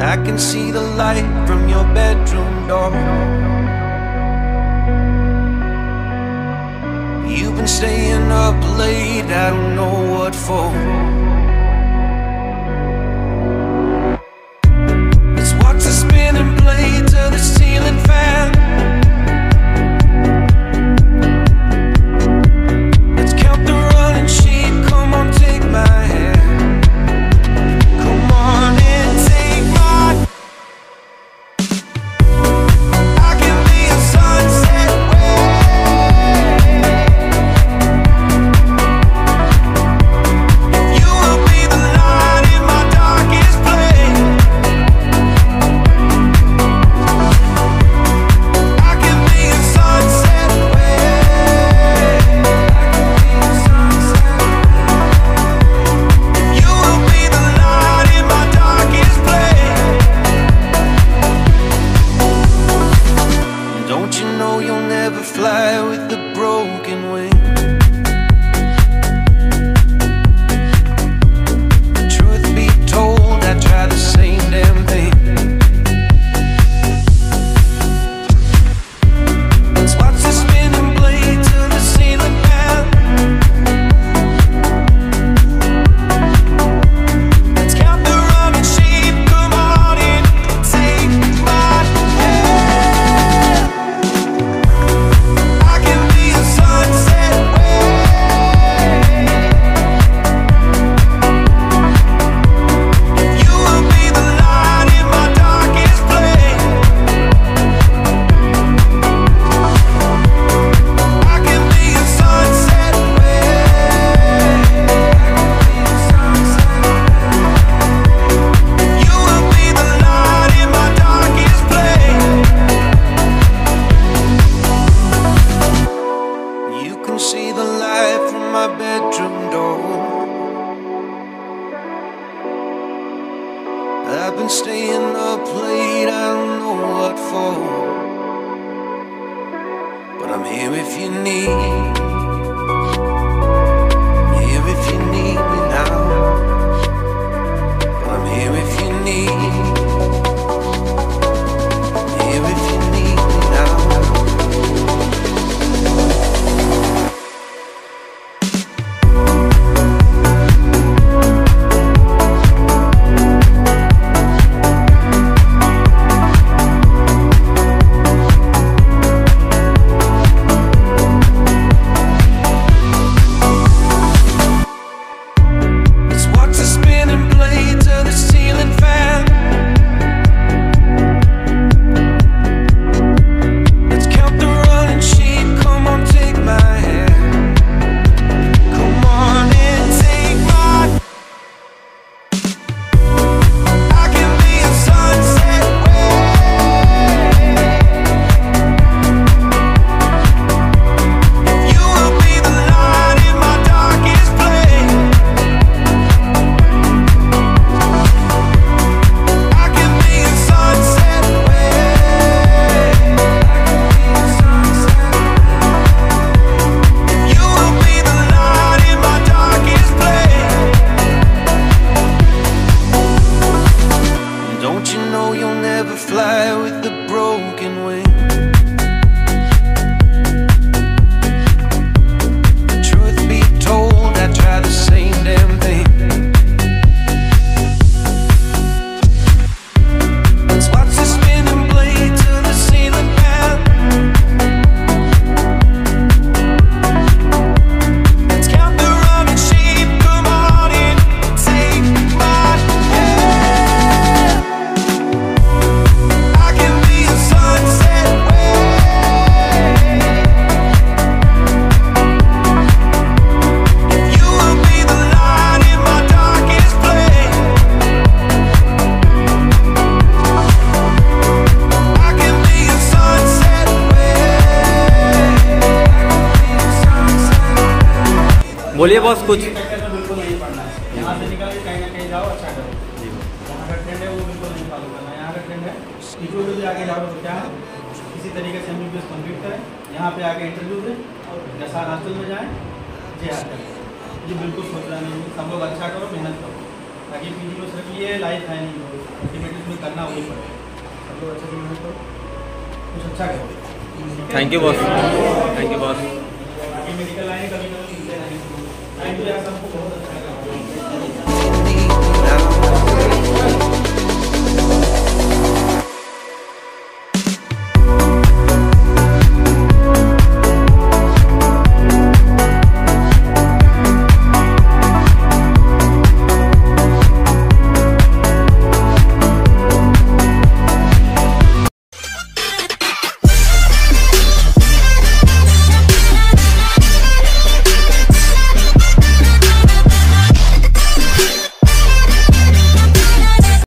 I can see the light from your bedroom door. You've been staying up late, I don't know what for. Know you'll never fly with the my bedroom door. I've been staying up late, I don't know what for. But I'm here if you need. Know you'll never fly with the broken wing? तो क्या है किसी तरीके से M B complete करें यहाँ पे आके इंटरव्यू दें और जैसा हॉस्टल में जाएँ जे करें ये बिल्कुल सोचना नहीं है सब लोग अच्छा करो मेहनत करो ताकि पी में सिर्फ़ ये लाइफ है नहीं अल्टीमेटली करना वही पड़ेगा सब लोग अच्छे से मेहनत करो कुछ। अच्छा करो thank you boss thank you boss बाकी मेडिकल लाइन कभी कभी मिलते रहेंगे थैंक यू सबको बहुत अच्छा लगा।